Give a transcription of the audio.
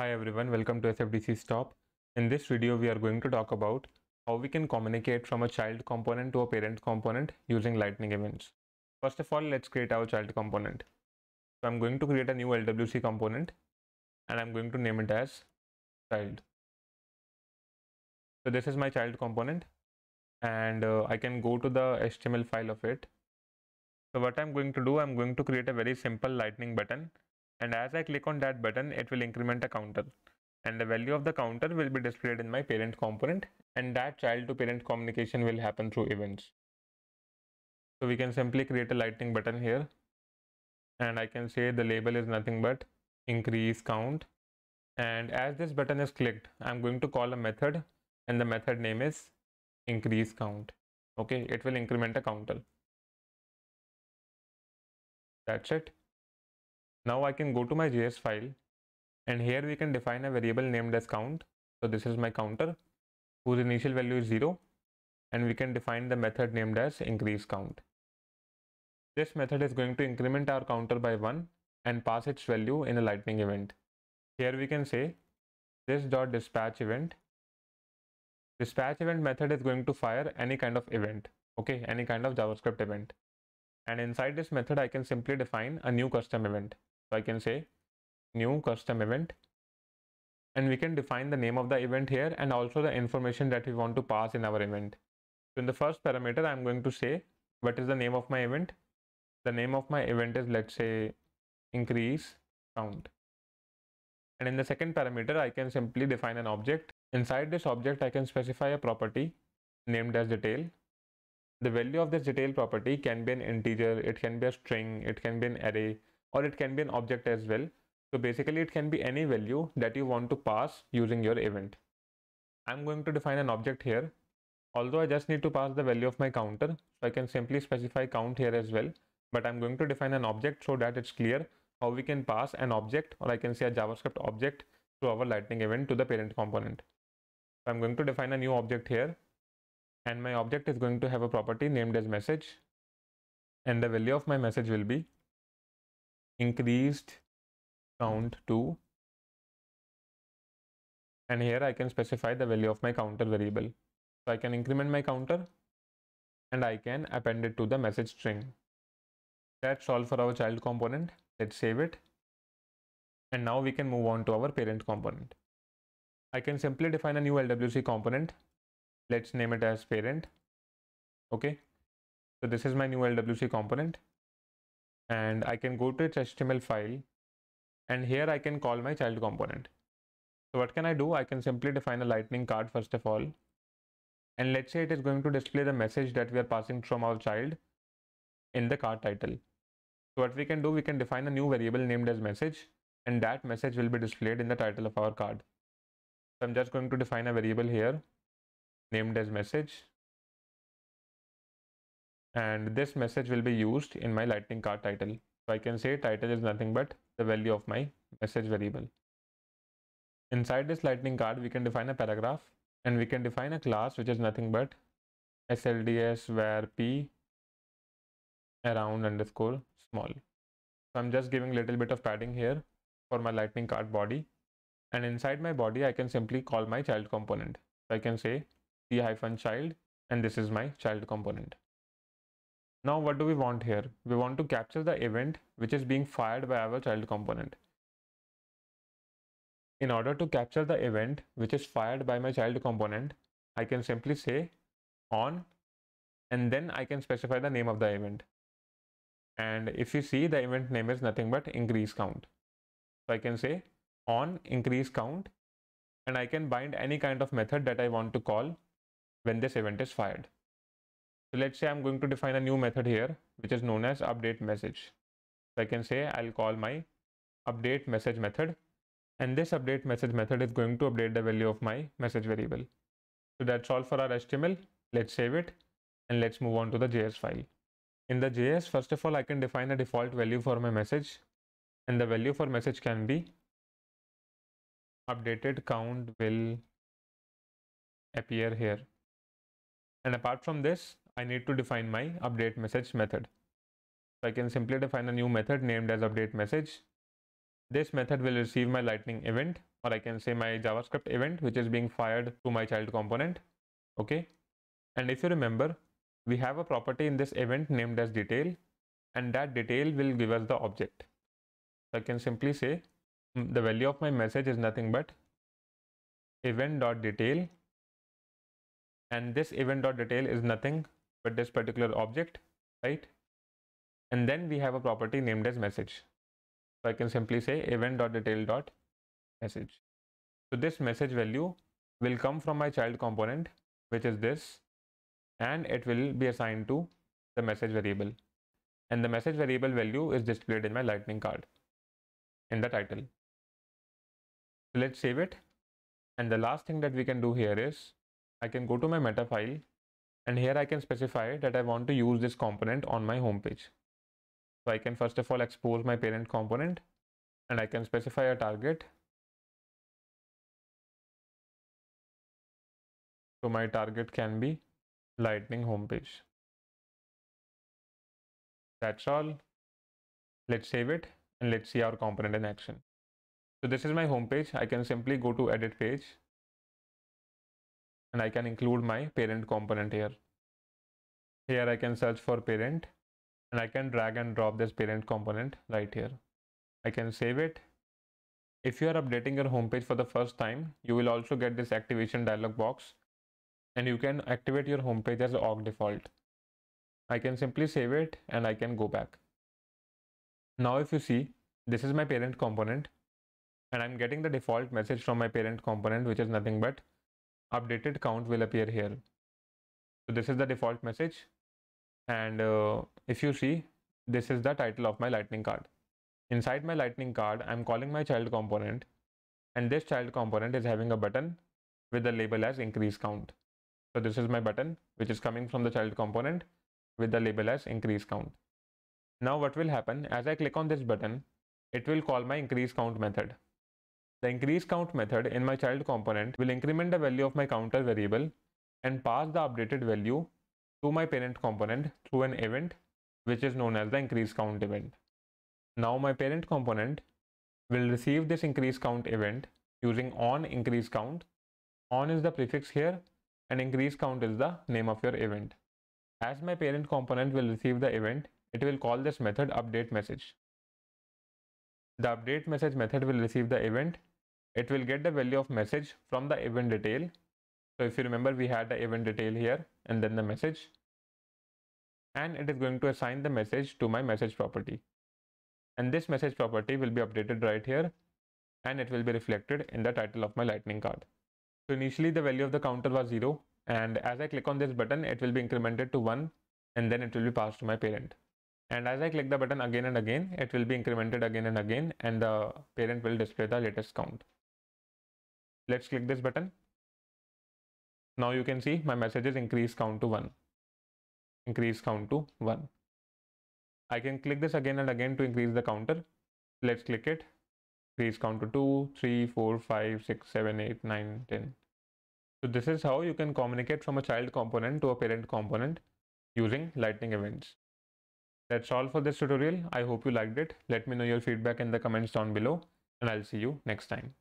Hi everyone, welcome to SFDC Stop. In this video, we are going to talk about how we can communicate from a child component to a parent component using lightning events. First of all, let's create our child component. So I'm going to create a new LWC component and I'm going to name it as child. So this is my child component and uh, I can go to the HTML file of it. So what I'm going to do, I'm going to create a very simple lightning button and as I click on that button it will increment a counter. And the value of the counter will be displayed in my parent component. And that child to parent communication will happen through events. So we can simply create a lightning button here. And I can say the label is nothing but increase count. And as this button is clicked I'm going to call a method. And the method name is increase count. Okay it will increment a counter. That's it now I can go to my JS file and here we can define a variable named as count. So this is my counter whose initial value is 0 and we can define the method named as increase count. This method is going to increment our counter by 1 and pass its value in a lightning event. Here we can say this dot dispatch event. Dispatch event method is going to fire any kind of event, okay, any kind of JavaScript event. And inside this method, I can simply define a new custom event. So I can say new custom event and we can define the name of the event here and also the information that we want to pass in our event. So in the first parameter, I'm going to say what is the name of my event. The name of my event is let's say increase count. And in the second parameter, I can simply define an object. Inside this object, I can specify a property named as detail. The value of this detail property can be an integer, it can be a string, it can be an array, or it can be an object as well. So basically it can be any value that you want to pass using your event. I'm going to define an object here. Although I just need to pass the value of my counter, so I can simply specify count here as well. But I'm going to define an object so that it's clear how we can pass an object or I can say a JavaScript object to our lightning event to the parent component. So I'm going to define a new object here and my object is going to have a property named as message and the value of my message will be increased count to and here I can specify the value of my counter variable. So I can increment my counter and I can append it to the message string. That's all for our child component. Let's save it. And now we can move on to our parent component. I can simply define a new LWC component. Let's name it as parent. Okay. So this is my new LWC component and I can go to its HTML file and here I can call my child component. So what can I do? I can simply define a lightning card first of all and let's say it is going to display the message that we are passing from our child in the card title. So what we can do, we can define a new variable named as message and that message will be displayed in the title of our card. So I'm just going to define a variable here named as message and this message will be used in my lightning card title. So I can say title is nothing but the value of my message variable. Inside this lightning card, we can define a paragraph and we can define a class which is nothing but slds where p around underscore small. So I'm just giving a little bit of padding here for my lightning card body and inside my body I can simply call my child component. So I can say c hyphen child and this is my child component. Now what do we want here? We want to capture the event which is being fired by our child component. In order to capture the event which is fired by my child component, I can simply say on and then I can specify the name of the event. And if you see the event name is nothing but increase count. So I can say on increase count and I can bind any kind of method that I want to call when this event is fired. So let's say I'm going to define a new method here, which is known as update message. So I can say I'll call my update message method. And this update message method is going to update the value of my message variable. So that's all for our HTML. Let's save it and let's move on to the JS file. In the JS, first of all, I can define a default value for my message. And the value for message can be updated count will appear here. And apart from this, I need to define my update message method. So I can simply define a new method named as update message. This method will receive my lightning event or I can say my JavaScript event, which is being fired to my child component. Okay. And if you remember, we have a property in this event named as detail, and that detail will give us the object. So I can simply say mm, the value of my message is nothing but event.detail and this event.detail is nothing but this particular object, right? And then we have a property named as message. So I can simply say event.detail.message. So this message value will come from my child component, which is this, and it will be assigned to the message variable. And the message variable value is displayed in my lightning card in the title. So let's save it. And the last thing that we can do here is I can go to my meta file and here I can specify that I want to use this component on my home page. So I can first of all expose my parent component and I can specify a target. So my target can be lightning homepage. That's all. Let's save it and let's see our component in action. So this is my homepage. I can simply go to edit page and I can include my parent component here. Here I can search for parent and I can drag and drop this parent component right here. I can save it. If you are updating your homepage for the first time, you will also get this activation dialog box and you can activate your homepage as org default. I can simply save it and I can go back. Now if you see, this is my parent component and I'm getting the default message from my parent component which is nothing but updated count will appear here. So this is the default message and uh, if you see this is the title of my lightning card. Inside my lightning card I'm calling my child component and this child component is having a button with the label as increase count. So this is my button which is coming from the child component with the label as increase count. Now what will happen as I click on this button it will call my increase count method. The increase count method in my child component will increment the value of my counter variable and pass the updated value to my parent component through an event which is known as the increase count event. Now my parent component will receive this increase count event using on increase count. On is the prefix here and increase count is the name of your event. As my parent component will receive the event, it will call this method update message. The update message method will receive the event it will get the value of message from the event detail. So if you remember, we had the event detail here and then the message. And it is going to assign the message to my message property. And this message property will be updated right here and it will be reflected in the title of my lightning card. So initially the value of the counter was 0 and as I click on this button it will be incremented to 1 and then it will be passed to my parent. And as I click the button again and again it will be incremented again and again and the parent will display the latest count. Let's click this button. Now you can see my messages increase count to 1. Increase count to 1. I can click this again and again to increase the counter. Let's click it. Increase count to 2, 3, 4, 5, 6, 7, 8, 9, 10. So this is how you can communicate from a child component to a parent component using lightning events. That's all for this tutorial. I hope you liked it. Let me know your feedback in the comments down below and I'll see you next time.